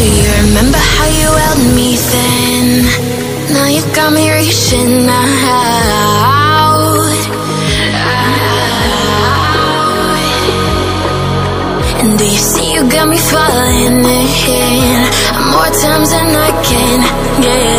Do you remember how you held me then? Now you got me reaching out. out. And do you see you got me falling in? More times than I can. Yeah.